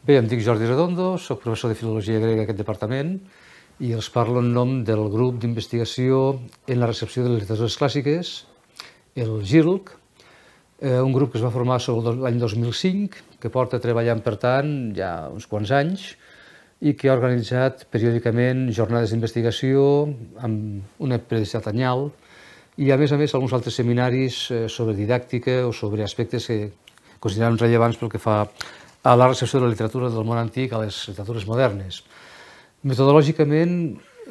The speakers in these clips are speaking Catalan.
Bé, em dic Jordi Redondo, sóc professor de Filologia Grega aquest departament i els parlo en nom del grup d'investigació en la recepció de les literatures clàssiques, el GIRLC, eh, un grup que es va formar sobre l'any 2005, que porta treballant, per tant, ja uns quants anys, i que ha organitzat periòdicament jornades d'investigació amb una periodicitat anyal i, a més a més, alguns altres seminaris eh, sobre didàctica o sobre aspectes que considerem rellevants pel que fa a la recepció de la literatura del món antic a les literatures modernes. Metodològicament,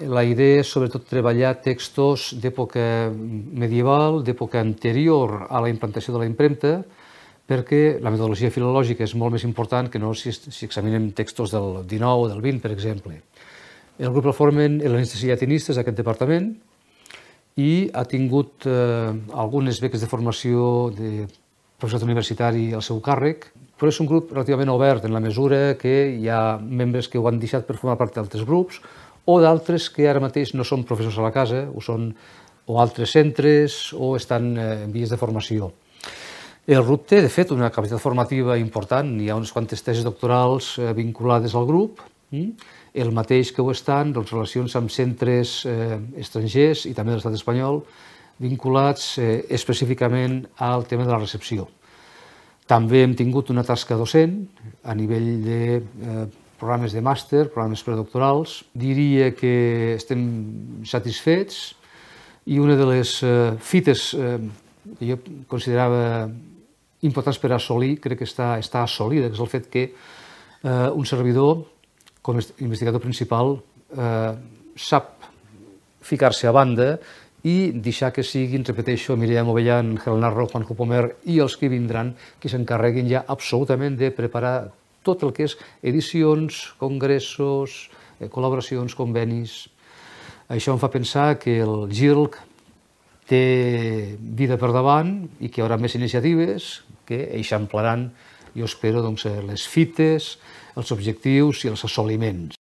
la idea és sobretot treballar textos d'època medieval, d'època anterior a la implantació de la impremta, perquè la metodologia filològica és molt més important que no si, si examinem textos del XIX o del XX, per exemple. El grup el formen helenistes i llatinistes d'aquest departament i ha tingut eh, algunes beques de formació de professorat universitari al seu càrrec, però és un grup relativament obert en la mesura que hi ha membres que ho han deixat per formar part d'altres grups o d'altres que ara mateix no són professors a la casa, o són o altres centres o estan eh, en vies de formació. El grup té, de fet, una capacitat formativa important. Hi ha unes quantes tesis doctorals eh, vinculades al grup, hm? el mateix que ho estan doncs, relacions amb centres eh, estrangers i també de l'estat espanyol, vinculats específicament al tema de la recepció. També hem tingut una tasca docent a nivell de eh, programes de màster, programes predoctorals. Diria que estem satisfets i una de les eh, fites eh, que jo considerava importants per assolir, crec que està, està assolida, que és el fet que eh, un servidor, com a investigador principal, eh, sap ficar-se a banda i deixar que siguin, repeteixo, Mireia Movellan, Helen Narro, Juan Jupomer i els que vindran, que s'encarreguin ja absolutament de preparar tot el que és edicions, congressos, eh, col·laboracions, convenis. Això em fa pensar que el GIRLC té vida per davant i que hi haurà més iniciatives que eixamplaran, jo espero, doncs, les fites, els objectius i els assoliments.